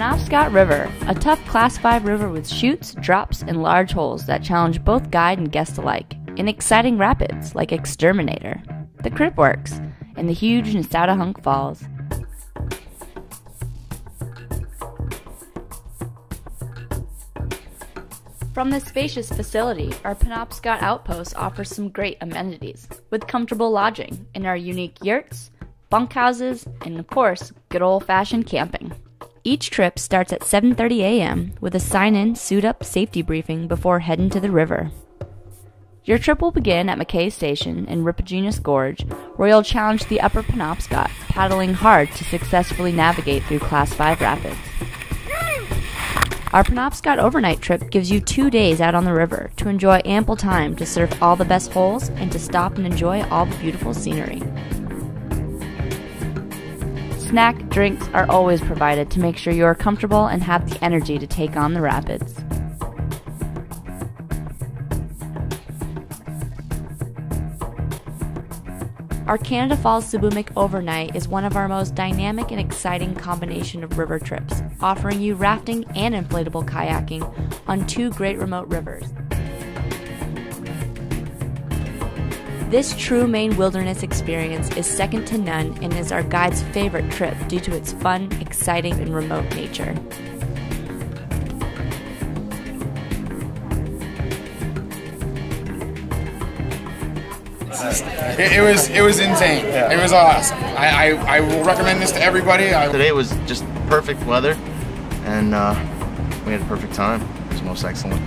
Penobscot River, a tough Class 5 river with chutes, drops, and large holes that challenge both guide and guest alike, in exciting rapids like Exterminator, the Crib Works, and the huge Nessadahunk Falls. From this spacious facility, our Penobscot Outpost offers some great amenities, with comfortable lodging in our unique yurts, bunkhouses, and of course, good old-fashioned camping. Each trip starts at 7:30 a.m. with a sign-in, suit-up safety briefing before heading to the river. Your trip will begin at McKay Station in Ripogenus Gorge, where you'll challenge the Upper Penobscot, paddling hard to successfully navigate through Class 5 rapids. Our Penobscot overnight trip gives you two days out on the river to enjoy ample time to surf all the best holes and to stop and enjoy all the beautiful scenery. Snack drinks are always provided to make sure you are comfortable and have the energy to take on the rapids. Our Canada Falls Seboomook overnight is one of our most dynamic and exciting combination of river trips, offering you rafting and inflatable kayaking on two great remote rivers. This true Maine wilderness experience is second to none and is our guide's favorite trip due to its fun, exciting, and remote nature. It, it was it was insane. It was awesome. I, I, I will recommend this to everybody. I, Today was just perfect weather, and uh, we had a perfect time. It was most excellent.